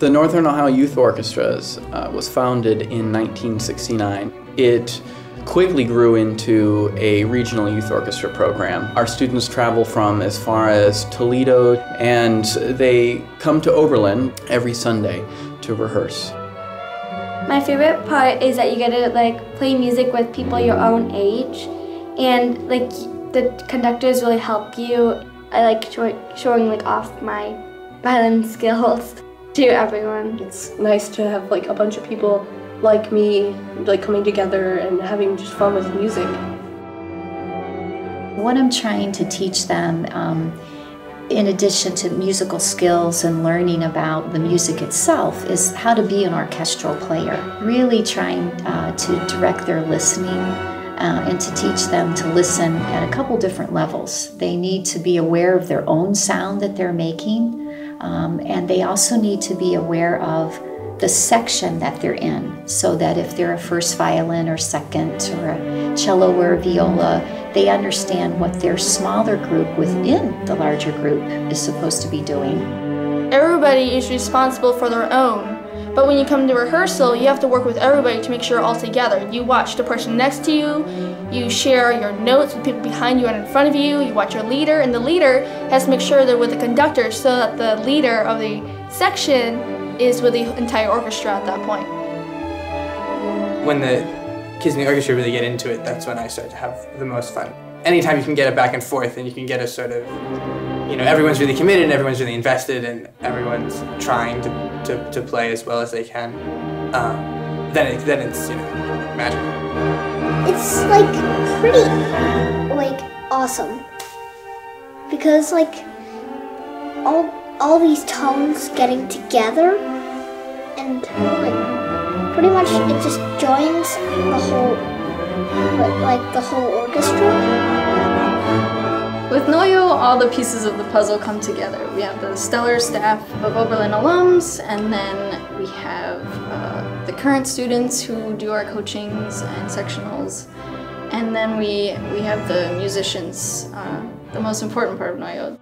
The Northern Ohio Youth Orchestras uh, was founded in 1969. It quickly grew into a regional youth orchestra program. Our students travel from as far as Toledo and they come to Oberlin every Sunday to rehearse. My favorite part is that you get to like play music with people your own age and like the conductors really help you. I like showing like off my violin skills to everyone. It's nice to have like a bunch of people like me like coming together and having just fun with music. What I'm trying to teach them um, in addition to musical skills and learning about the music itself, is how to be an orchestral player. Really trying uh, to direct their listening uh, and to teach them to listen at a couple different levels. They need to be aware of their own sound that they're making, um, and they also need to be aware of the section that they're in so that if they're a first violin or second or a cello or a viola, they understand what their smaller group within the larger group is supposed to be doing. Everybody is responsible for their own, but when you come to rehearsal, you have to work with everybody to make sure all together. You watch the person next to you, you share your notes with people behind you and in front of you, you watch your leader, and the leader has to make sure they're with the conductor so that the leader of the section is with the entire orchestra at that point. When the kids in the orchestra really get into it, that's when I start to have the most fun. Anytime you can get it back and forth and you can get a sort of, you know, everyone's really committed and everyone's really invested and everyone's trying to, to, to play as well as they can, um, then, it, then it's, you know, magic. It's like pretty, like, awesome. Because, like, all all these tones getting together and like pretty much it just joins the whole like the whole orchestra. With Noyo, all the pieces of the puzzle come together. We have the stellar staff of Oberlin alums, and then we have uh, the current students who do our coachings and sectionals, and then we we have the musicians, uh, the most important part of Noyo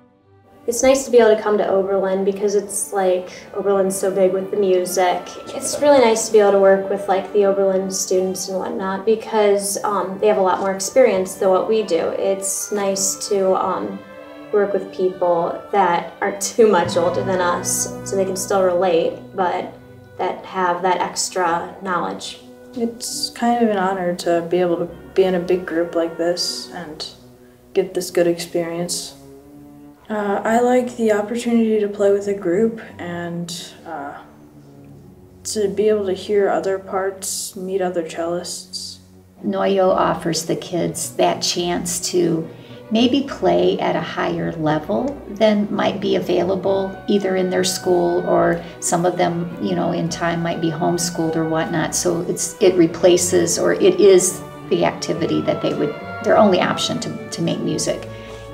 it's nice to be able to come to Oberlin because it's like Oberlin's so big with the music. It's really nice to be able to work with like the Oberlin students and whatnot because um, they have a lot more experience than what we do. It's nice to um, work with people that aren't too much older than us so they can still relate but that have that extra knowledge. It's kind of an honor to be able to be in a big group like this and get this good experience. Uh, I like the opportunity to play with a group and uh, to be able to hear other parts, meet other cellists. Noyo offers the kids that chance to maybe play at a higher level than might be available either in their school or some of them, you know, in time might be homeschooled or whatnot. So it's it replaces or it is the activity that they would their only option to, to make music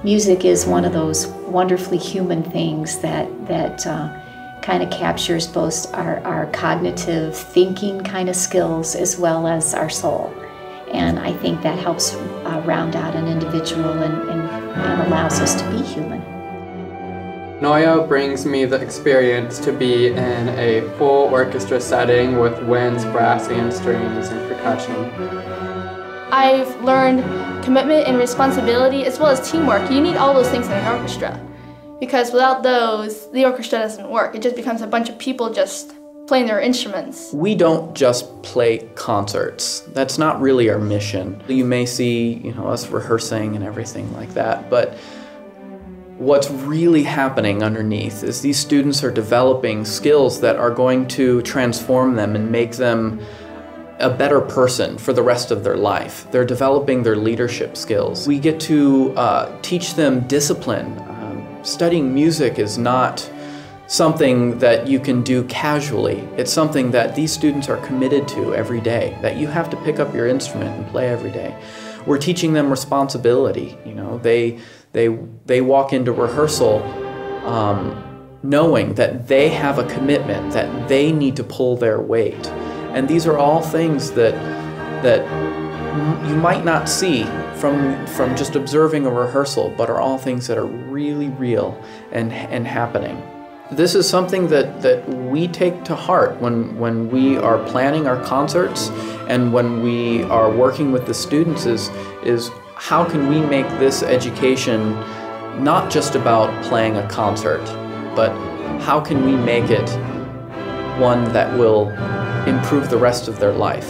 music is one of those wonderfully human things that that uh, kind of captures both our, our cognitive thinking kind of skills as well as our soul. And I think that helps uh, round out an individual and, and, and allows us to be human. Noyo brings me the experience to be in a full orchestra setting with winds, brass, and strings and percussion. I've learned commitment and responsibility as well as teamwork. You need all those things in an orchestra because without those, the orchestra doesn't work. It just becomes a bunch of people just playing their instruments. We don't just play concerts. That's not really our mission. You may see, you know, us rehearsing and everything like that, but what's really happening underneath is these students are developing skills that are going to transform them and make them a better person for the rest of their life. They're developing their leadership skills. We get to uh, teach them discipline. Um, studying music is not something that you can do casually. It's something that these students are committed to every day, that you have to pick up your instrument and play every day. We're teaching them responsibility. You know, they, they, they walk into rehearsal um, knowing that they have a commitment, that they need to pull their weight. And these are all things that that you might not see from from just observing a rehearsal, but are all things that are really real and and happening. this is something that, that we take to heart when, when we are planning our concerts and when we are working with the students is, is how can we make this education not just about playing a concert, but how can we make it one that will improve the rest of their life?